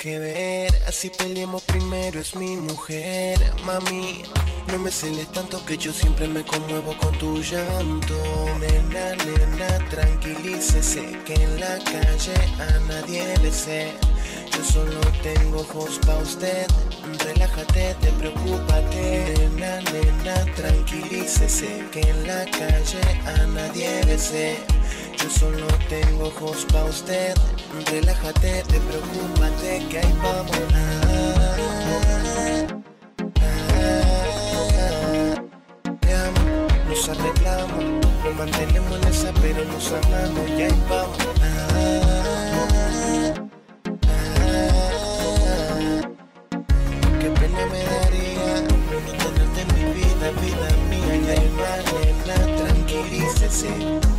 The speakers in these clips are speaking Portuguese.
que ver. Así peleemos primero, es mi mujer, mami. No me celes tanto que yo siempre me conmuevo con tu llanto. Nena, nena, tranquilícese que en la calle a nadie le sé. Yo solo tengo ojos pa' usted. Relájate, te preocúpate. Nena, nena, tranquilícese que en la calle a nadie le sé. Yo solo tengo ojos pa' usted. Relájate, te preocupate, que ahí vamos ah, ah, ah, Nos arreglamos, nos mantenemos en pero nos amamos y ahí vamos Qué pena me daría no tenerte en mi vida, vida mía Ya el mar la tranquilícese.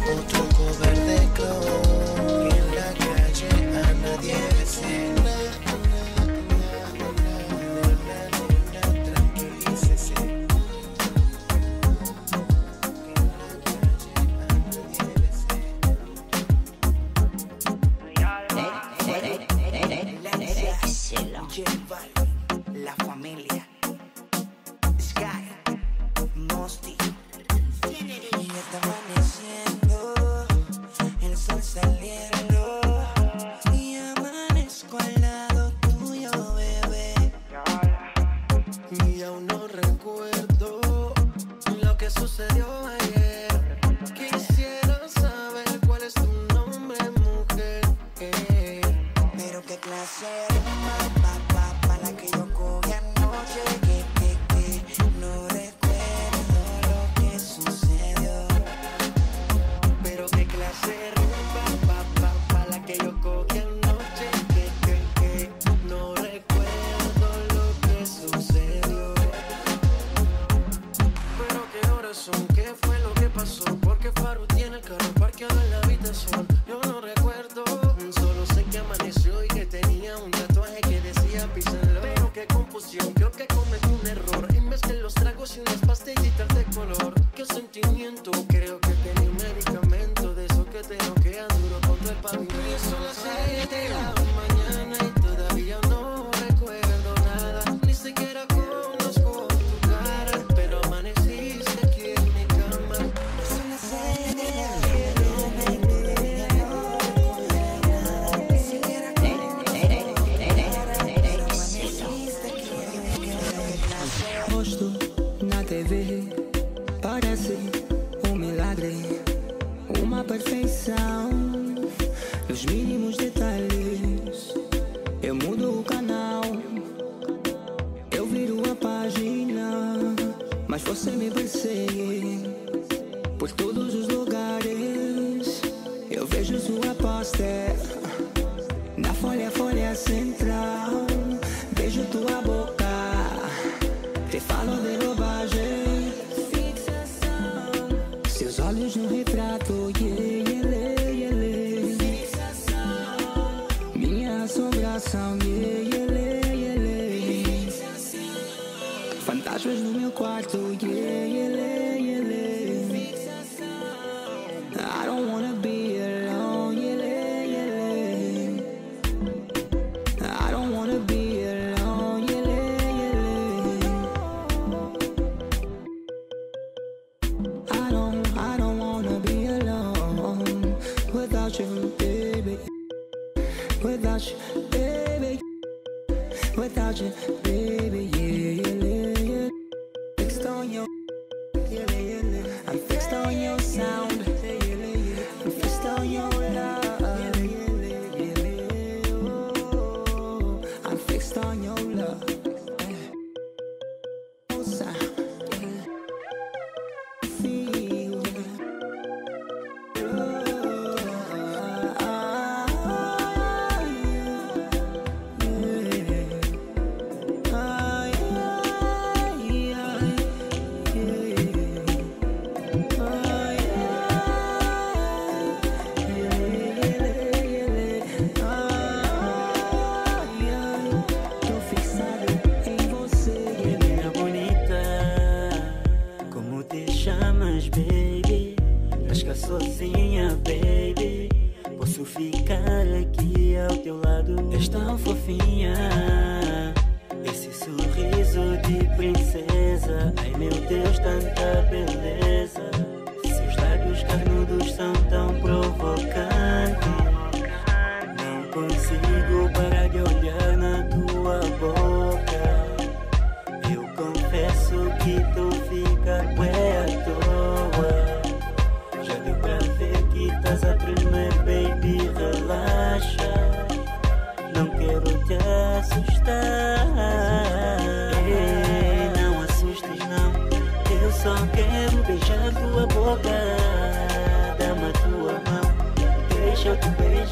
Meu Deus, tanta beleza.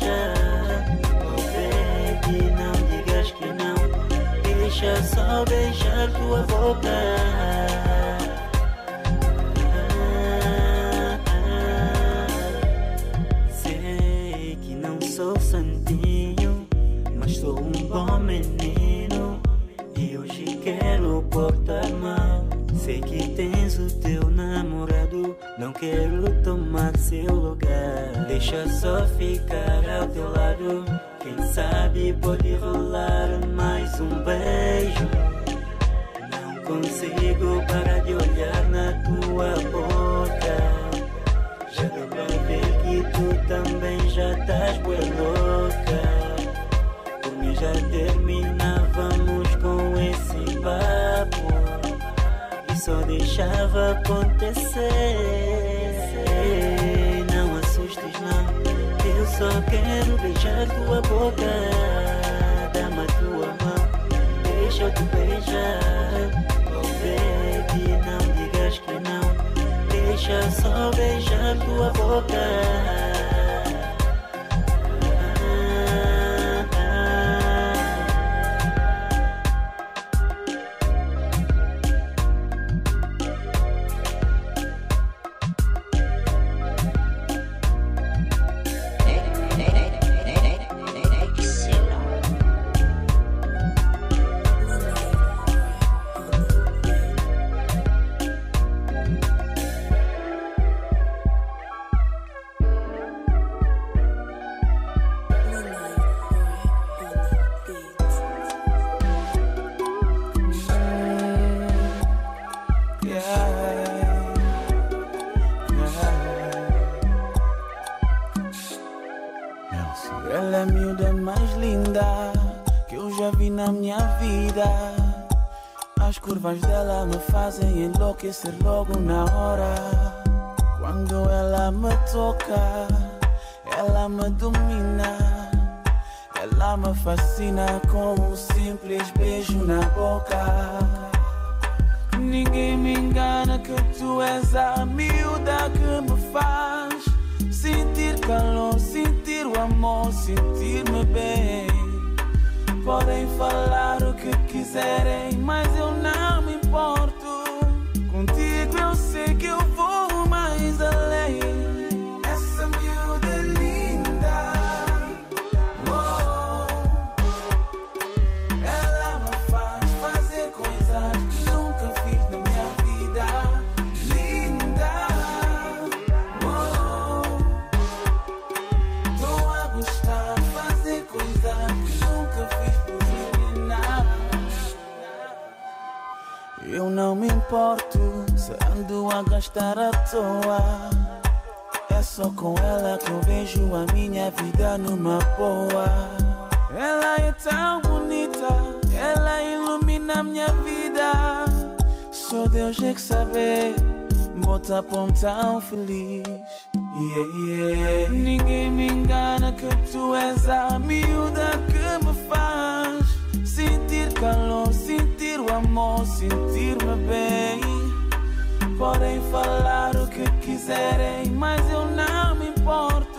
Oh, baby, não digas que não. Deixa só beijar tua boca. Sei que não sou santinho, mas sou um bom menino. E hoje quero portar quero tomar seu lugar. Deixa só ficar ao teu lado. Quem sabe pode rolar mais um beijo. Não consigo parar de olhar na tua boca. Já deu pra ver que tu também já estás bué louca. Por mim já terminávamos com esse papo E só deixava acontecer só quero beijar tua boca. Dá-me a tua mão Deixa eu te beijar. Oh baby, não digas que não. Deixa só beijar tua boca dela me fazem enlouquecer logo na hora. Quando ela me toca, ela me domina. Ela me fascina com um simples beijo na boca. Ninguém me engana que tu és a miúda que me faz sentir calor, sentir o amor, sentir-me bem. Podem falar o que quiserem, mas eu não importo se ando a gastar à toa. É só com ela que eu vejo a minha vida numa boa. Ela é tão bonita, ela ilumina minha vida. Só Deus é que sabe, bota pão tão feliz. Yeah, yeah. Ninguém me engana que tu és a miúda que me faz sentir calor, amor, sentir-me bem. Podem falar o que quiserem, mas eu não me importo.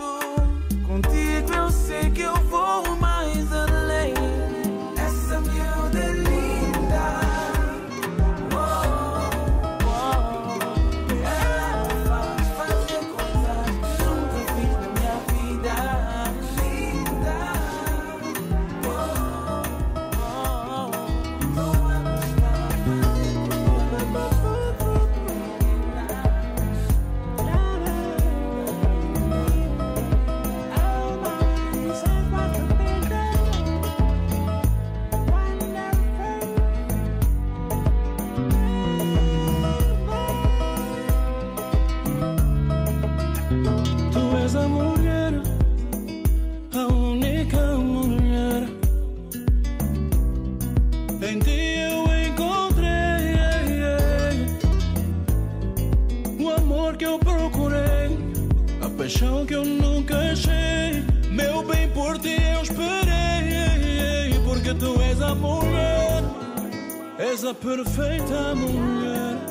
És a perfeita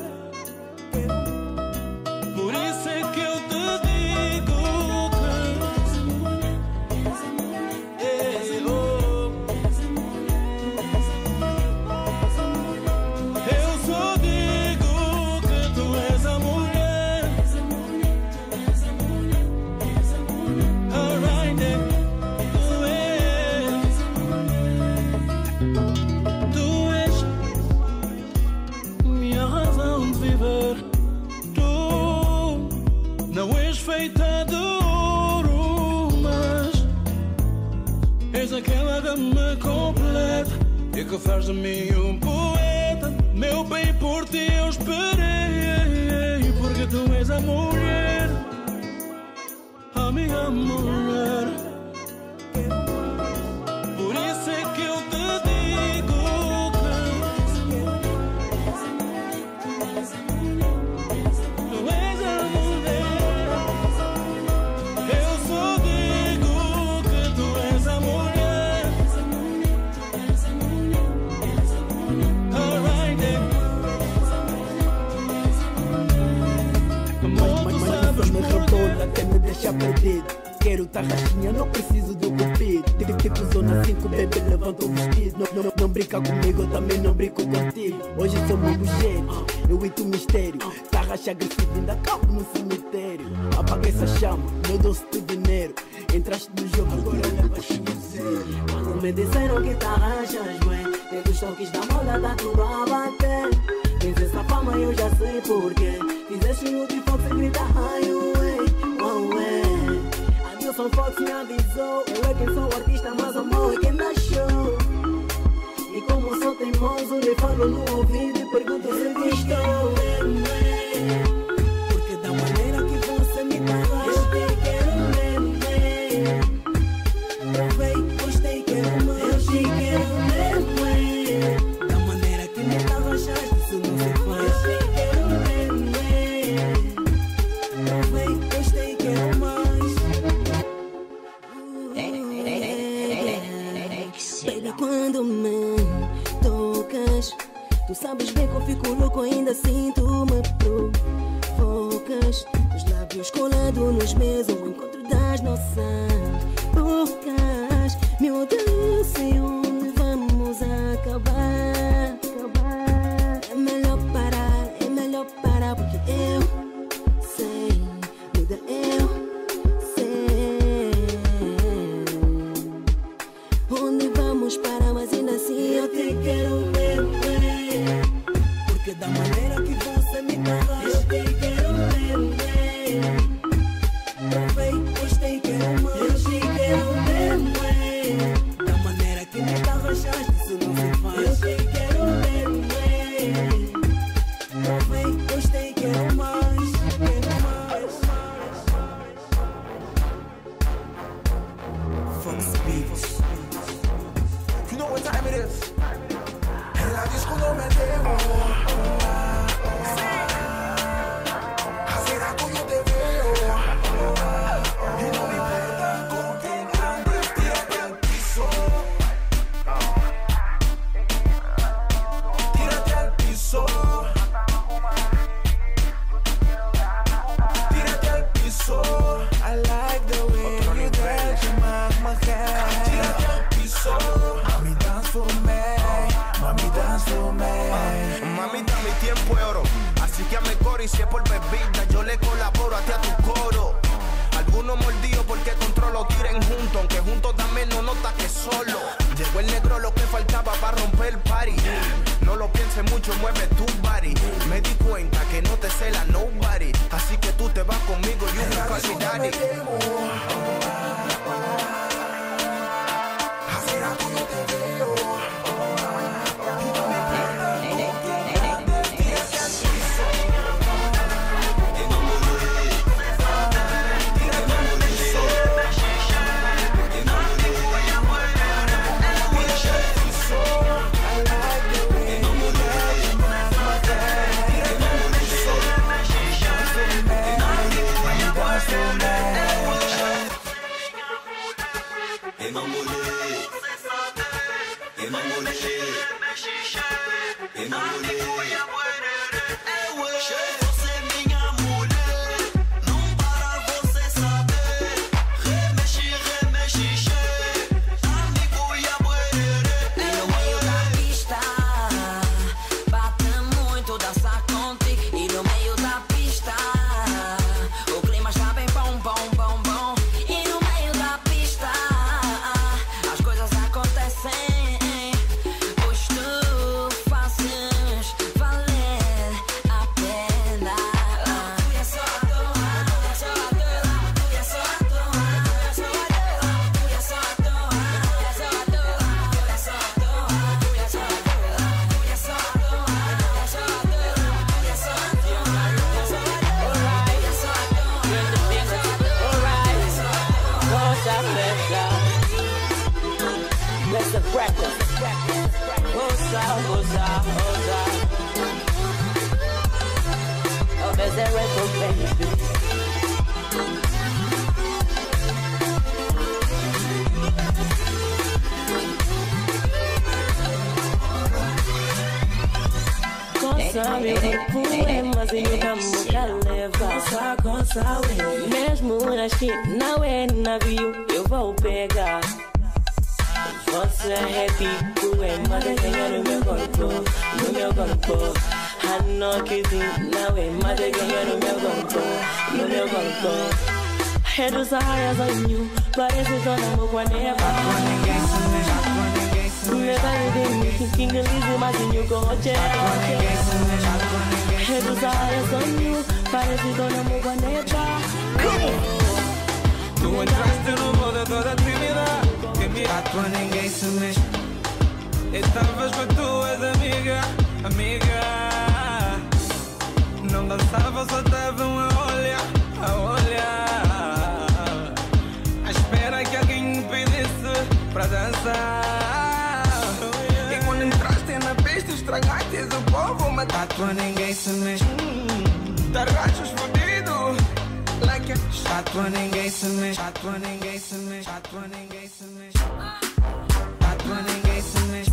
que me completa e que faz de mim um poeta. Meu bem, por ti eu esperei, porque tu és a mulher, a minha mulher. Perdido Quero tarraxinha, não preciso do cupido Tipo, tipo zona 5, bebê, levanta o vestido. Não, não, não brinca comigo, eu também não brinco contigo. Hoje somos gente, eu e tu mistério. Tarraxa agressiva, ainda cabo no cemitério. Apaga essa chama, meu doce de dinheiro. Entraste no jogo, agora levas zero. Quando me disseram que tarraxas, bem Teve os toques da moda, tá tudo a bater. Tens essa fama, eu já sei porquê Fizeste o que fosse gritar raio, Adilson Fox me avisou. Eu é quem sou artista, mas amor é quem show E como sou teimoso, lhe falo no ouvido E pergunto se estou quando me tocas. Tu sabes bem que eu fico louco Ainda assim tu me provocas. Os lábios colados nos meus O encontro das nossas bocas. Meu Deus, sei Mami, dance for me. Mamita, mi tiempo es oro. Así que ame coro y si es por bebida, yo le colaboro a ti a tu coro. Algunos mordidos porque controlo, tiren juntos, aunque juntos también no nota que solo. Llegó el negro lo que faltaba para romper el party. No lo pienses mucho, mueve tu body. Me di cuenta que no te cela nobody. Así que tú te vas conmigo, can call me daddy. tá com Mesmo na China, não é navio, eu vou pegar. Você é tipo, é madeirinha no meu corpo, no meu corpo. Hanokizinho, não é madeirinha no meu corpo, no meu corpo. Headers are high as on you, but it's just on a one ever. Never anything, you can king, imagine you. Head a eyes on you. Finally, we gonna move on nature. Come on! No one no modo toda tímida. Que me atua, ninguém se mexe. Estavas com tuas amigas, amiga. Não dançavas, só estavam a olhar, a olhar. uma tá ninguém se mexe. dar Tarrachos tá fudido. Like a estátua, ninguém se mexe. Estátua, ninguém se mexe. Estátua, ninguém se mexe. Estátua, ninguém se mexe.